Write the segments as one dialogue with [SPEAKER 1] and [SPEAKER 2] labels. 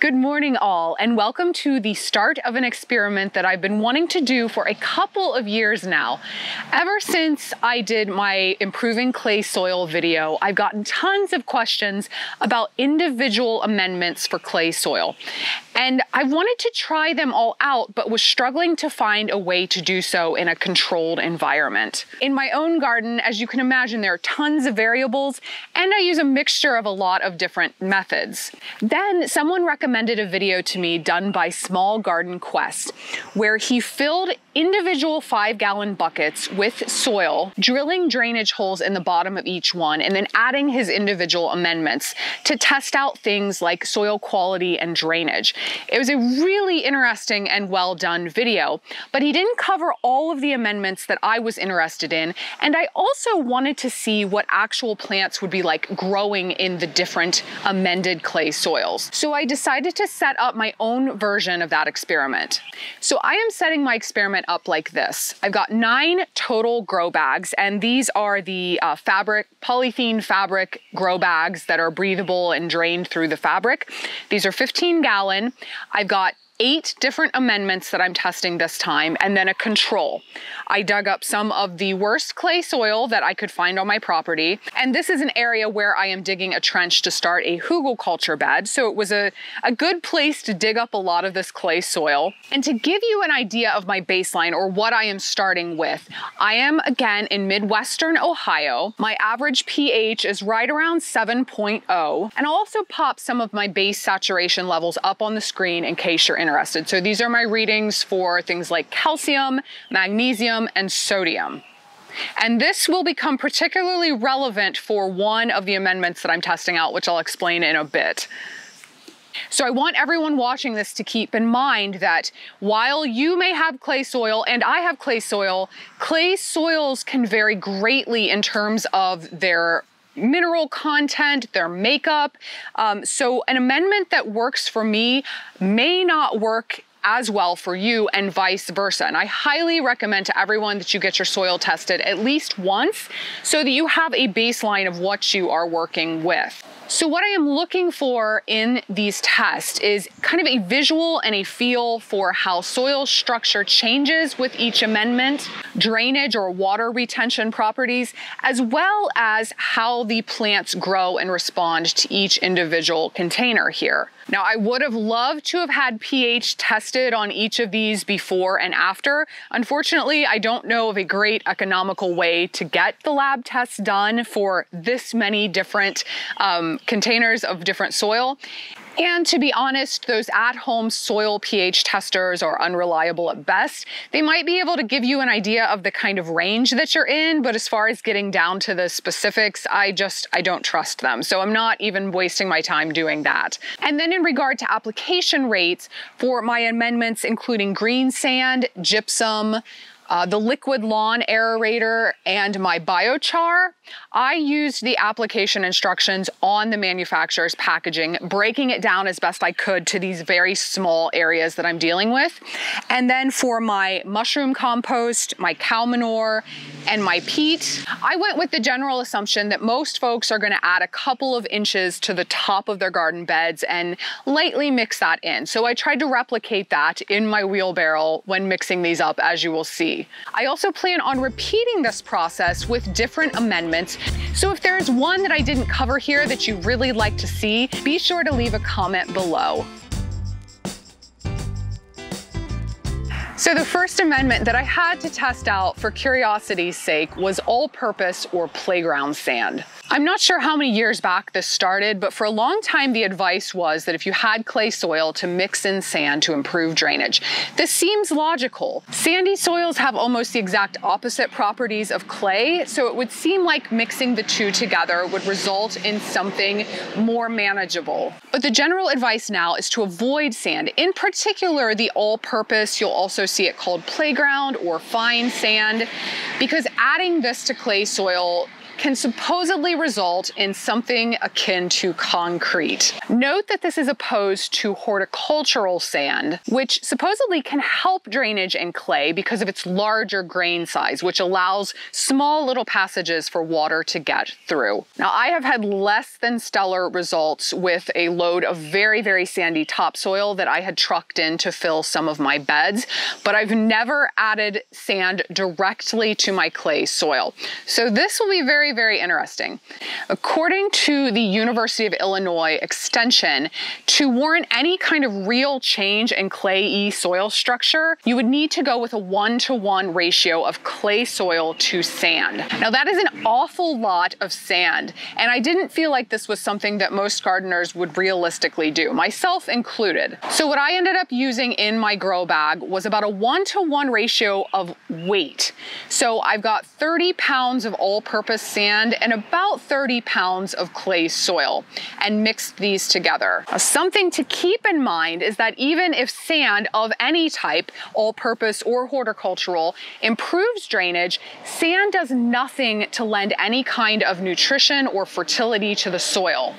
[SPEAKER 1] Good morning, all, and welcome to the start of an experiment that I've been wanting to do for a couple of years now. Ever since I did my improving clay soil video, I've gotten tons of questions about individual amendments for clay soil. And I wanted to try them all out, but was struggling to find a way to do so in a controlled environment. In my own garden, as you can imagine, there are tons of variables, and I use a mixture of a lot of different methods. Then someone recommended recommended a video to me done by Small Garden Quest, where he filled individual five gallon buckets with soil, drilling drainage holes in the bottom of each one, and then adding his individual amendments to test out things like soil quality and drainage. It was a really interesting and well done video, but he didn't cover all of the amendments that I was interested in, and I also wanted to see what actual plants would be like growing in the different amended clay soils. So I decided to set up my own version of that experiment. So I am setting my experiment up like this. I've got nine total grow bags, and these are the uh, fabric, polythene fabric grow bags that are breathable and drained through the fabric. These are 15 gallon. I've got eight different amendments that I'm testing this time and then a control. I dug up some of the worst clay soil that I could find on my property. And this is an area where I am digging a trench to start a hugelkultur bed. So it was a, a good place to dig up a lot of this clay soil. And to give you an idea of my baseline or what I am starting with, I am again in Midwestern Ohio. My average pH is right around 7.0. And I'll also pop some of my base saturation levels up on the screen in case you're interested interested. So these are my readings for things like calcium, magnesium, and sodium. And this will become particularly relevant for one of the amendments that I'm testing out, which I'll explain in a bit. So I want everyone watching this to keep in mind that while you may have clay soil and I have clay soil, clay soils can vary greatly in terms of their mineral content, their makeup. Um, so an amendment that works for me may not work as well for you and vice versa. And I highly recommend to everyone that you get your soil tested at least once so that you have a baseline of what you are working with. So what I am looking for in these tests is kind of a visual and a feel for how soil structure changes with each amendment, drainage or water retention properties, as well as how the plants grow and respond to each individual container here. Now, I would have loved to have had pH tested on each of these before and after. Unfortunately, I don't know of a great economical way to get the lab tests done for this many different um, containers of different soil. And to be honest, those at-home soil pH testers are unreliable at best. They might be able to give you an idea of the kind of range that you're in, but as far as getting down to the specifics, I just, I don't trust them. So I'm not even wasting my time doing that. And then in regard to application rates for my amendments, including green sand, gypsum, uh, the liquid lawn aerator and my biochar, I used the application instructions on the manufacturer's packaging, breaking it down as best I could to these very small areas that I'm dealing with. And then for my mushroom compost, my cow manure, and my peat, I went with the general assumption that most folks are gonna add a couple of inches to the top of their garden beds and lightly mix that in. So I tried to replicate that in my wheelbarrow when mixing these up, as you will see. I also plan on repeating this process with different amendments. So if there is one that I didn't cover here that you really like to see, be sure to leave a comment below. So the first amendment that I had to test out for curiosity's sake was all-purpose or playground sand. I'm not sure how many years back this started, but for a long time the advice was that if you had clay soil to mix in sand to improve drainage. This seems logical. Sandy soils have almost the exact opposite properties of clay, so it would seem like mixing the two together would result in something more manageable. But the general advice now is to avoid sand, in particular the all-purpose, you'll also see it called playground or fine sand, because adding this to clay soil can supposedly result in something akin to concrete. Note that this is opposed to horticultural sand, which supposedly can help drainage in clay because of its larger grain size, which allows small little passages for water to get through. Now, I have had less than stellar results with a load of very, very sandy topsoil that I had trucked in to fill some of my beds, but I've never added sand directly to my clay soil. So this will be very, very interesting. According to the University of Illinois Extension, to warrant any kind of real change in clayey soil structure, you would need to go with a one to one ratio of clay soil to sand. Now that is an awful lot of sand, and I didn't feel like this was something that most gardeners would realistically do, myself included. So what I ended up using in my grow bag was about a one to one ratio of weight. So I've got 30 pounds of all-purpose sand and about 30 pounds of clay soil and mixed these together. Now, something to keep in mind is that even if sand of any type, all-purpose or horticultural, improves drainage, sand does nothing to lend any kind of nutrition or fertility to the soil.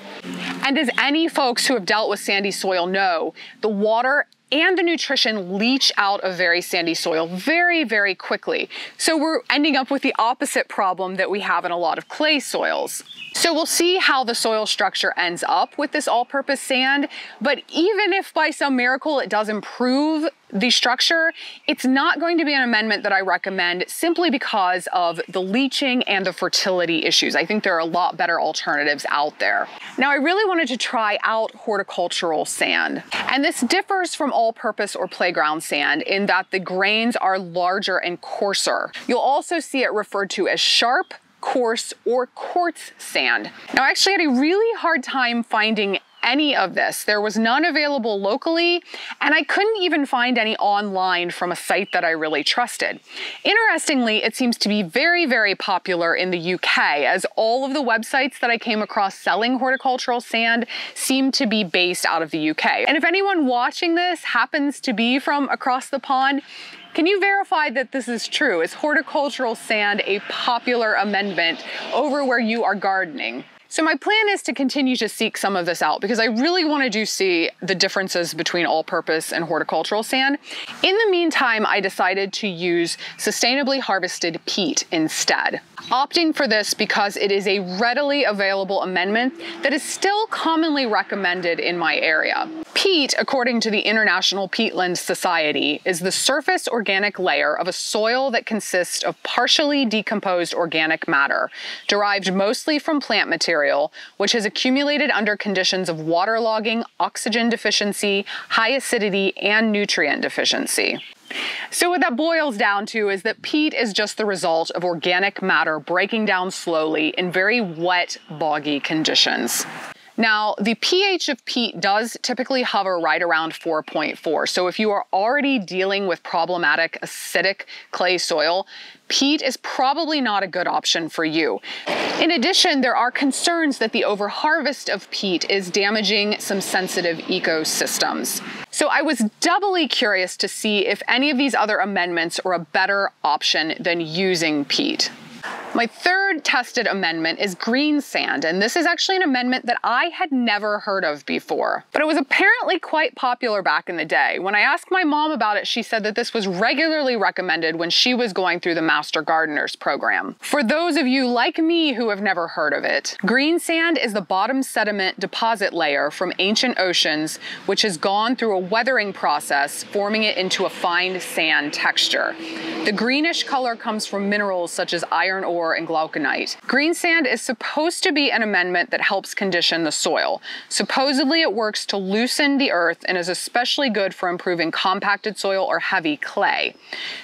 [SPEAKER 1] And as any folks who have dealt with sandy soil know, the water and the nutrition leach out of very sandy soil very, very quickly. So we're ending up with the opposite problem that we have in a lot of clay soils. So we'll see how the soil structure ends up with this all-purpose sand, but even if by some miracle it does improve the structure, it's not going to be an amendment that I recommend simply because of the leaching and the fertility issues. I think there are a lot better alternatives out there. Now, I really wanted to try out horticultural sand, and this differs from all-purpose or playground sand in that the grains are larger and coarser. You'll also see it referred to as sharp, coarse, or quartz sand. Now, I actually had a really hard time finding any of this. There was none available locally, and I couldn't even find any online from a site that I really trusted. Interestingly, it seems to be very, very popular in the UK, as all of the websites that I came across selling horticultural sand seem to be based out of the UK. And if anyone watching this happens to be from across the pond, can you verify that this is true? Is horticultural sand a popular amendment over where you are gardening? So my plan is to continue to seek some of this out because I really want to see the differences between all-purpose and horticultural sand. In the meantime, I decided to use sustainably harvested peat instead opting for this because it is a readily available amendment that is still commonly recommended in my area. Peat, according to the International Peatland Society, is the surface organic layer of a soil that consists of partially decomposed organic matter, derived mostly from plant material, which has accumulated under conditions of waterlogging, oxygen deficiency, high acidity, and nutrient deficiency. So what that boils down to is that peat is just the result of organic matter breaking down slowly in very wet, boggy conditions. Now, the pH of peat does typically hover right around 4.4. So if you are already dealing with problematic acidic clay soil, peat is probably not a good option for you. In addition, there are concerns that the overharvest of peat is damaging some sensitive ecosystems. So I was doubly curious to see if any of these other amendments are a better option than using peat. My third tested amendment is green sand, and this is actually an amendment that I had never heard of before. But it was apparently quite popular back in the day. When I asked my mom about it, she said that this was regularly recommended when she was going through the Master Gardeners program. For those of you like me who have never heard of it, green sand is the bottom sediment deposit layer from ancient oceans, which has gone through a weathering process, forming it into a fine sand texture. The greenish color comes from minerals such as iron ore ore and glauconite. Green sand is supposed to be an amendment that helps condition the soil. Supposedly it works to loosen the earth and is especially good for improving compacted soil or heavy clay.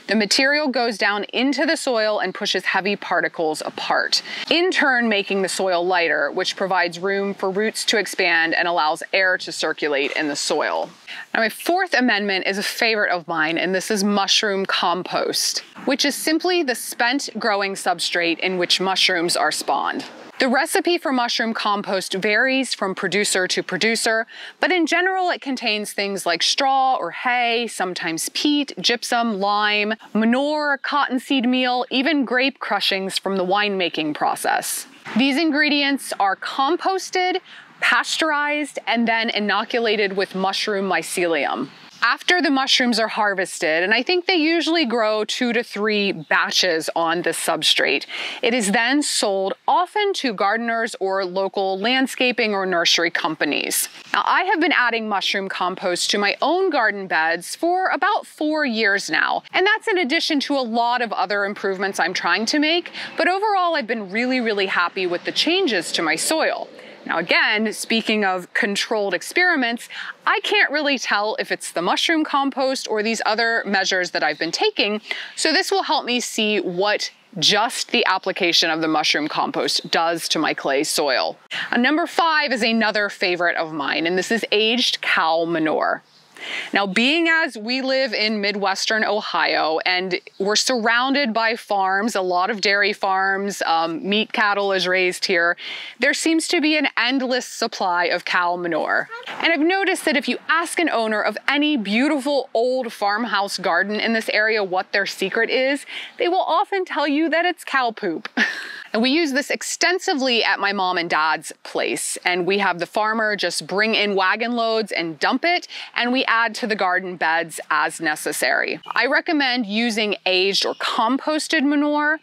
[SPEAKER 1] The material goes down into the soil and pushes heavy particles apart, in turn making the soil lighter, which provides room for roots to expand and allows air to circulate in the soil. Now, my fourth amendment is a favorite of mine, and this is mushroom compost, which is simply the spent growing substrate in which mushrooms are spawned. The recipe for mushroom compost varies from producer to producer, but in general it contains things like straw or hay, sometimes peat, gypsum, lime, manure, cottonseed meal, even grape crushings from the winemaking process. These ingredients are composted, pasteurized, and then inoculated with mushroom mycelium after the mushrooms are harvested, and I think they usually grow two to three batches on this substrate, it is then sold often to gardeners or local landscaping or nursery companies. Now, I have been adding mushroom compost to my own garden beds for about four years now, and that's in addition to a lot of other improvements I'm trying to make, but overall, I've been really, really happy with the changes to my soil. Now again, speaking of controlled experiments, I can't really tell if it's the mushroom compost or these other measures that I've been taking, so this will help me see what just the application of the mushroom compost does to my clay soil. And number five is another favorite of mine, and this is aged cow manure. Now, being as we live in Midwestern Ohio and we're surrounded by farms, a lot of dairy farms, um, meat cattle is raised here, there seems to be an endless supply of cow manure. And I've noticed that if you ask an owner of any beautiful old farmhouse garden in this area what their secret is, they will often tell you that it's cow poop. And we use this extensively at my mom and dad's place. And we have the farmer just bring in wagon loads and dump it, and we add to the garden beds as necessary. I recommend using aged or composted manure.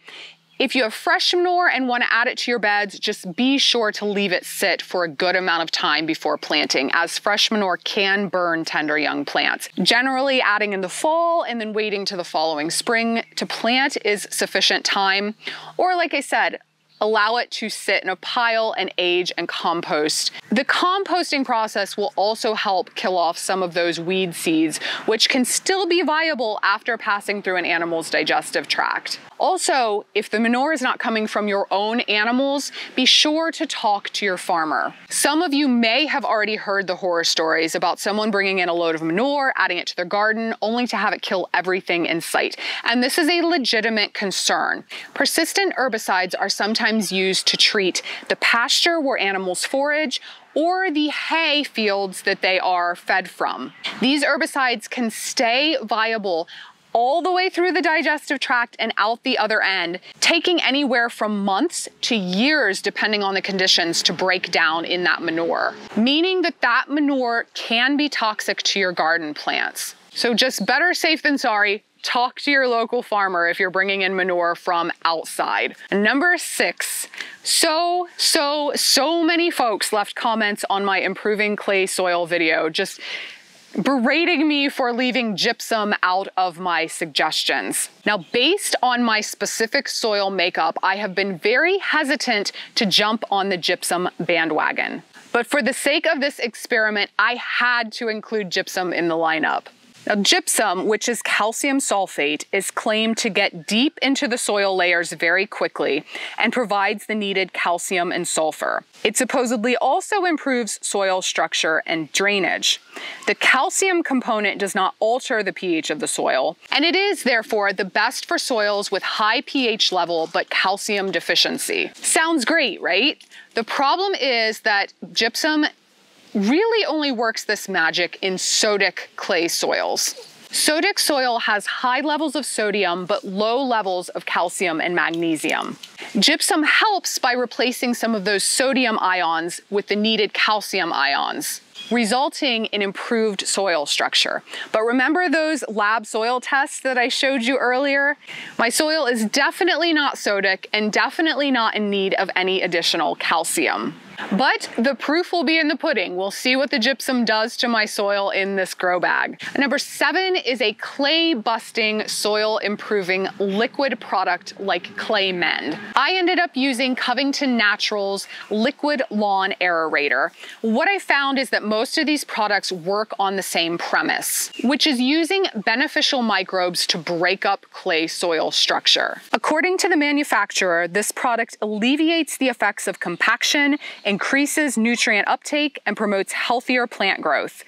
[SPEAKER 1] If you have fresh manure and want to add it to your beds, just be sure to leave it sit for a good amount of time before planting, as fresh manure can burn tender young plants. Generally, adding in the fall and then waiting to the following spring to plant is sufficient time. Or, like I said, allow it to sit in a pile and age and compost. The composting process will also help kill off some of those weed seeds, which can still be viable after passing through an animal's digestive tract. Also, if the manure is not coming from your own animals, be sure to talk to your farmer. Some of you may have already heard the horror stories about someone bringing in a load of manure, adding it to their garden, only to have it kill everything in sight. And this is a legitimate concern. Persistent herbicides are sometimes used to treat the pasture where animals forage or the hay fields that they are fed from. These herbicides can stay viable all the way through the digestive tract and out the other end, taking anywhere from months to years, depending on the conditions, to break down in that manure, meaning that that manure can be toxic to your garden plants. So just better safe than sorry. Talk to your local farmer if you're bringing in manure from outside. Number six, so, so, so many folks left comments on my improving clay soil video. Just berating me for leaving gypsum out of my suggestions. Now, based on my specific soil makeup, I have been very hesitant to jump on the gypsum bandwagon. But for the sake of this experiment, I had to include gypsum in the lineup. Now, gypsum, which is calcium sulfate, is claimed to get deep into the soil layers very quickly and provides the needed calcium and sulfur. It supposedly also improves soil structure and drainage. The calcium component does not alter the pH of the soil, and it is therefore the best for soils with high pH level but calcium deficiency. Sounds great, right? The problem is that gypsum really only works this magic in sodic clay soils. Sodic soil has high levels of sodium but low levels of calcium and magnesium. Gypsum helps by replacing some of those sodium ions with the needed calcium ions resulting in improved soil structure. But remember those lab soil tests that I showed you earlier? My soil is definitely not sodic and definitely not in need of any additional calcium. But the proof will be in the pudding. We'll see what the gypsum does to my soil in this grow bag. Number seven is a clay busting, soil improving liquid product like Clay Mend. I ended up using Covington Naturals Liquid Lawn Aerator. What I found is that most of these products work on the same premise, which is using beneficial microbes to break up clay soil structure. According to the manufacturer, this product alleviates the effects of compaction increases nutrient uptake, and promotes healthier plant growth.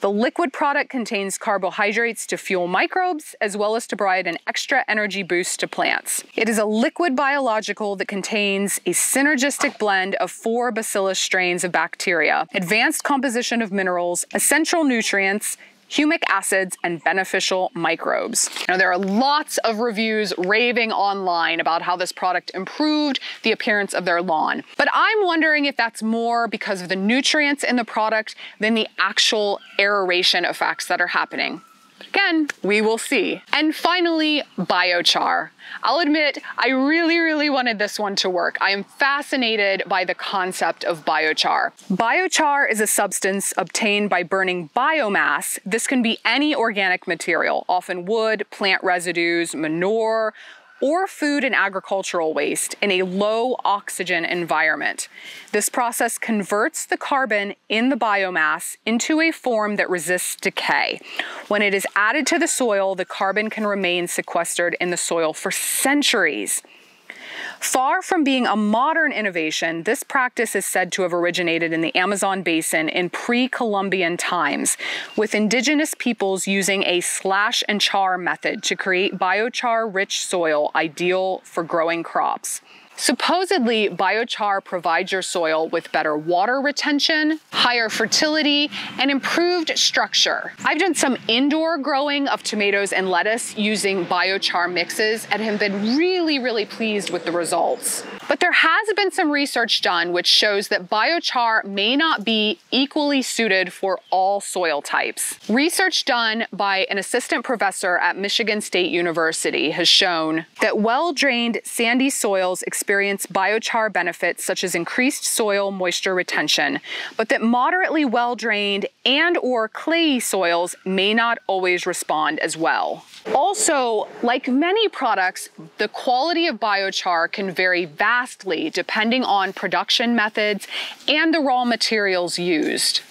[SPEAKER 1] The liquid product contains carbohydrates to fuel microbes as well as to provide an extra energy boost to plants. It is a liquid biological that contains a synergistic blend of four bacillus strains of bacteria, advanced composition of minerals, essential nutrients, humic acids, and beneficial microbes. Now, there are lots of reviews raving online about how this product improved the appearance of their lawn. But I'm wondering if that's more because of the nutrients in the product than the actual aeration effects that are happening. Again, we will see. And finally, biochar. I'll admit, I really, really wanted this one to work. I am fascinated by the concept of biochar. Biochar is a substance obtained by burning biomass. This can be any organic material, often wood, plant residues, manure, or food and agricultural waste in a low oxygen environment. This process converts the carbon in the biomass into a form that resists decay. When it is added to the soil, the carbon can remain sequestered in the soil for centuries. Far from being a modern innovation, this practice is said to have originated in the Amazon basin in pre Columbian times, with indigenous peoples using a slash and char method to create biochar rich soil ideal for growing crops. Supposedly, biochar provides your soil with better water retention, higher fertility, and improved structure. I've done some indoor growing of tomatoes and lettuce using biochar mixes and have been really, really pleased with the results. But there has been some research done which shows that biochar may not be equally suited for all soil types. Research done by an assistant professor at Michigan State University has shown that well-drained sandy soils experience biochar benefits such as increased soil moisture retention, but that moderately well-drained and or clayey soils may not always respond as well. Also, like many products, the quality of biochar can vary vastly depending on production methods and the raw materials used.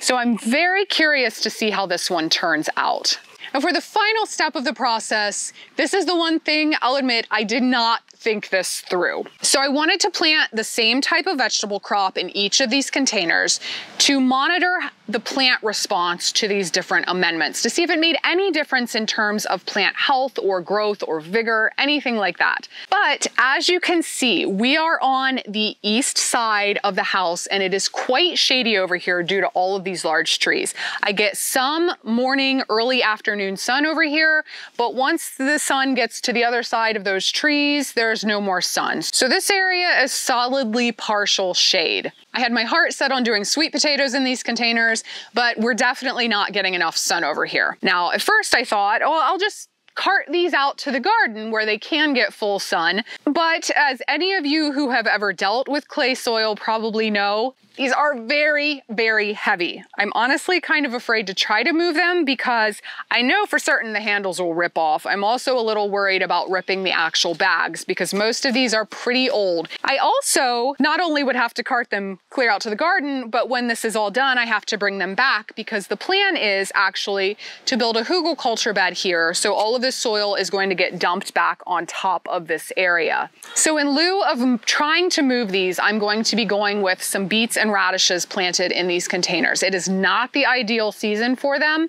[SPEAKER 1] So I'm very curious to see how this one turns out. And for the final step of the process, this is the one thing I'll admit I did not think this through. So I wanted to plant the same type of vegetable crop in each of these containers to monitor the plant response to these different amendments to see if it made any difference in terms of plant health or growth or vigor, anything like that. But as you can see, we are on the east side of the house and it is quite shady over here due to all of these large trees. I get some morning, early afternoon sun over here, but once the sun gets to the other side of those trees, there's no more sun. So this area is solidly partial shade. I had my heart set on doing sweet potatoes in these containers, but we're definitely not getting enough sun over here. Now, at first I thought, oh, I'll just cart these out to the garden where they can get full sun. But as any of you who have ever dealt with clay soil probably know, these are very, very heavy. I'm honestly kind of afraid to try to move them because I know for certain the handles will rip off. I'm also a little worried about ripping the actual bags because most of these are pretty old. I also not only would have to cart them clear out to the garden, but when this is all done, I have to bring them back because the plan is actually to build a hugelkultur bed here. So all of this soil is going to get dumped back on top of this area. So in lieu of trying to move these, I'm going to be going with some beets and and radishes planted in these containers. It is not the ideal season for them.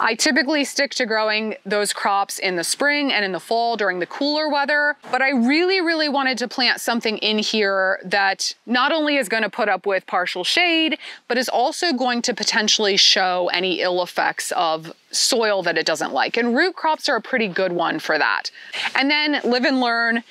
[SPEAKER 1] I typically stick to growing those crops in the spring and in the fall during the cooler weather, but I really, really wanted to plant something in here that not only is gonna put up with partial shade, but is also going to potentially show any ill effects of soil that it doesn't like. And root crops are a pretty good one for that. And then live and learn.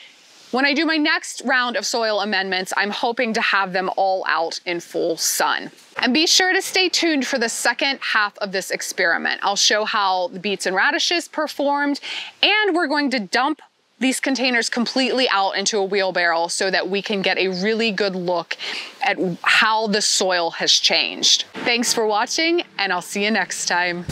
[SPEAKER 1] When I do my next round of soil amendments, I'm hoping to have them all out in full sun. And be sure to stay tuned for the second half of this experiment. I'll show how the beets and radishes performed, and we're going to dump these containers completely out into a wheelbarrow so that we can get a really good look at how the soil has changed. Thanks for watching, and I'll see you next time.